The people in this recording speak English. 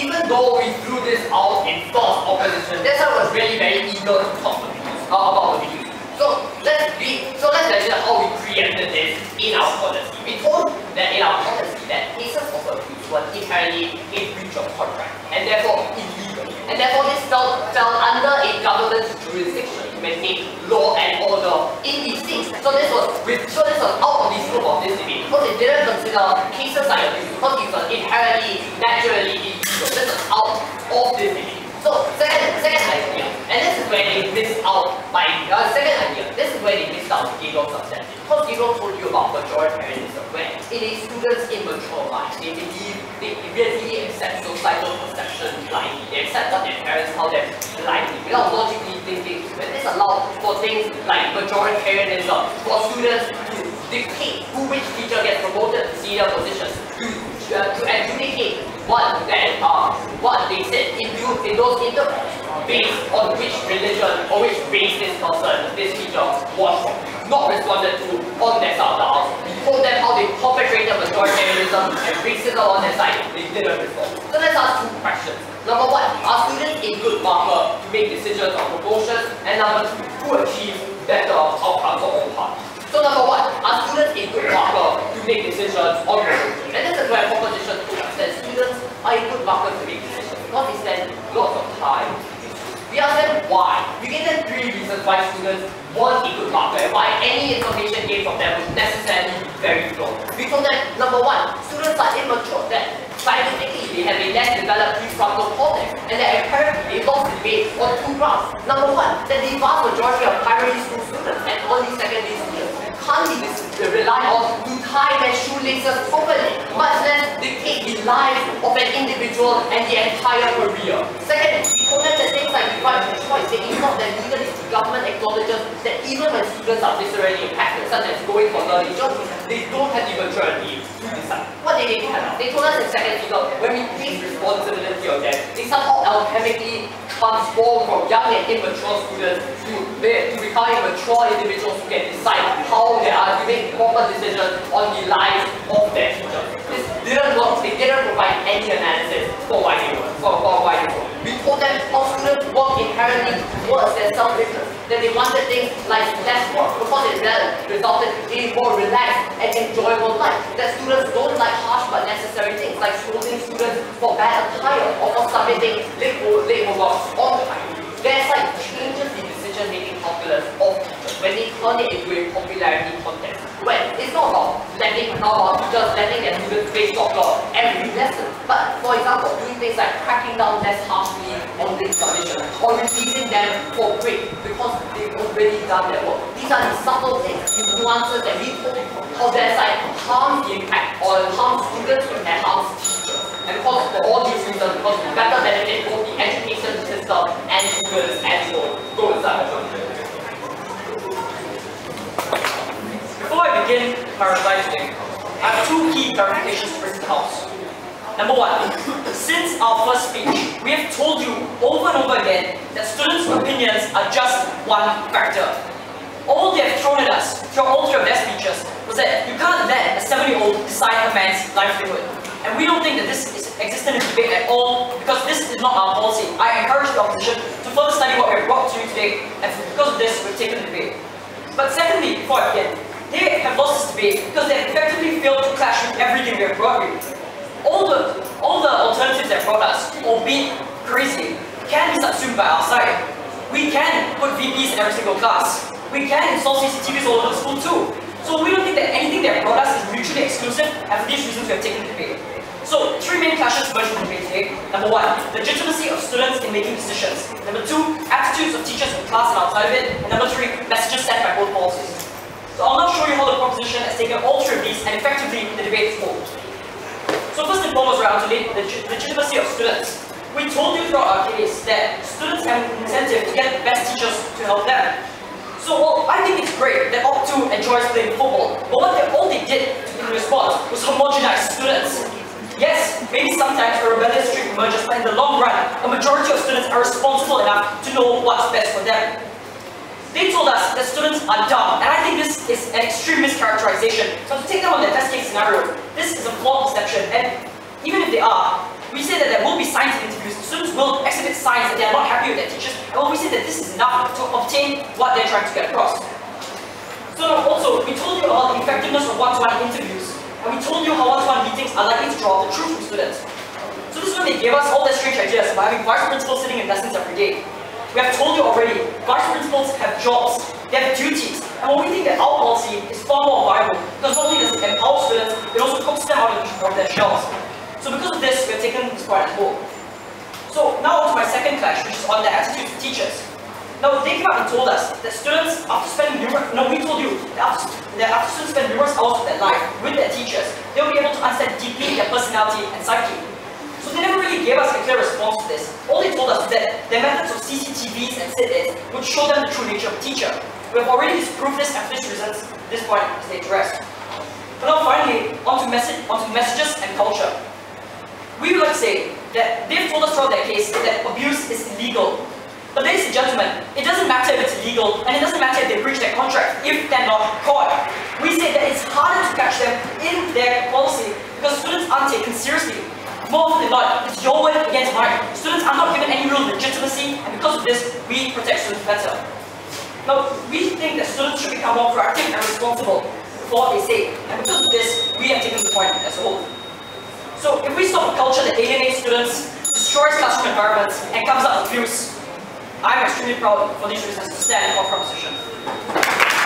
even though we threw this out in first opposition, that's why I was really very eager to talk uh, about the video. So let's be so let's mention how we preempted this in our policy. We told that in our policy that cases of abuse were inherently a breach of contract and therefore illegal. And therefore this fell, fell under a government's jurisdiction to maintain law and order in these things. So this was with so this was out of the scope of this debate because it didn't consider cases like abuse because it was inherently naturally illegal. This was out of this debate. So second, second idea, and this is where they missed out by uh, second idea. This missed substantive. Because Gabriel told you about majoritarianism, where it is student's immature mind, they believe they really accept societal perception blindly. They accept what their parents tell them blindly, without logically thinking. When this allows for things like majoritarianism, for students to dictate who which teacher gets promoted to senior positions, to, uh, to adjudicate what that uh, what they said in, in those intervals based on which religion or which race this person, this teacher was. Not responded to on their side of the house. We told them how they perpetrated majoritarianism and racism on their side. They didn't respond. So let's ask two questions. Number one, are students a good marker to make decisions on promotions? And number two, who achieves better outcomes for all parties? So number one, are students a good marker to make decisions on promotions? And this is where proposition told us that students are a good marker to make decisions because they spend lots of time. We asked them why. We gave students want a good marker and why any information gained from them would necessarily very flawed. We told them, number one, students are immature, that scientifically they have a less developed prefrontal cortex and that apparently they lost the debate on two grounds. Number one, that the vast majority of primary school students and early secondary students can't rely on to tie their shoelaces properly, much less dictate the life of an individual and the entire career. Second, we them that things like right of choice, they ignore that legally the government acknowledges that even when students are viscerally impacted, such as going for learning jobs, they don't have the maturity to decide. What did they have? They told us in second figure, when we place responsibility on them, they somehow alchemically transform from young and immature students to, to becoming mature individuals who can decide how they are to make proper decisions on the lives of their future. This didn't work, they didn't provide any analysis for why they work, for, for why they work. We told them how students work inherently towards their self-interest, that they wanted things like less work because it resulted in more relaxed and enjoyable life, that students don't like harsh but necessary things like scolding students for bad attire or for submitting late, late homework on time. There's like changes in decision-making calculus of when they turn it into a popularity contest. When it's not about letting not about letting their students face soccer every lesson, but for example, doing things like cracking down less harshly on late submission or releasing them for break because they've already done their work. These are the subtle things, the nuances that we told how there's like harm impact on harm students and harm teachers. Because for all these reasons, because we better benefit both the education system and students and so go inside. Before I begin my reply I have two key clarifications for the House. Number one, since our first speech, we have told you over and over again that students' opinions are just one factor. All they have thrown at us throughout all three of their speeches was that you can't let a seven-year-old decide a man's livelihood. And we don't think that this is existent in debate at all because this is not our policy. I encourage the opposition to further study what we have brought to you today and because of this we've taken the debate. But secondly, before I begin, they have lost this debate because they have effectively failed to clash with everything we have brought you. All the all the alternatives that brought us, albeit crazy, can be subsumed by our side. We can put VPs in every single class. We can install CCTVs all over the school too. So we don't think that anything that brought us is mutually exclusive and for these reasons we have taken the debate. So, three main clashes emerged from the debate today. Number one, legitimacy of students in making decisions. Number two, attitudes of teachers in class and outside of it. And number three, messages sent by both policies. So I'll now show you how the proposition has taken all three of these and effectively the debate is hold. So first and foremost, around today, the legitimacy of students. We told you throughout our case that students have an incentive to get the best teachers to help them. So well, I think it's great that Opt2 enjoys playing football, but what they, all they did in response was homogenize students. Yes, maybe sometimes a rebellious streak emerges, but in the long run, a majority of students are responsible enough to know what's best for them. They told us that students are dumb, and I think this is an extreme mischaracterization. So to take them on the best case scenario, this is a flawed perception, and even if they are, we say that there will be science signs that they are not happy with their teachers, and we say that this is enough to obtain what they're trying to get across. So also, we told you about the effectiveness of one-to-one interviews, and we told you how one-to-one meetings are likely to draw the truth from students. So this is when they gave us all their strange ideas about having vice principals sitting in lessons every day. We have told you already, vice principals have jobs, they have duties, and when we think that our policy is far more viable, because not only does it empower students, it also coaxes them out of their shells. So because of this, we have taken this point as whole. So now on to my second clash, which is on the attitude of teachers. Now they and told us that students, after spending numerous, no, we told you that after, that after students spend numerous hours of their life with their teachers, they will be able to understand deeply their personality and psyche. So they never really gave us a clear response to this. All they told us is that their methods of CCTVs and sit-ins would show them the true nature of teacher. We have already disproved this and this reason, this point is to. But now finally, onto, message, onto messages and culture. We would like to say that they've told us throughout their case that abuse is illegal. But ladies and gentlemen, it doesn't matter if it's illegal, and it doesn't matter if they breach their contract if they're not caught. We say that it's harder to catch them in their policy because students aren't taken seriously. More than not, it's your word against mine. Students are not given any real legitimacy, and because of this, we protect students better. Now, we think that students should become more proactive and responsible for what they say, and because of this, we have taken the point as a whole. So, if we stop a culture that alienates students, destroys classroom environments, and comes up with abuse, I'm extremely proud for these reasons to stand for proposition.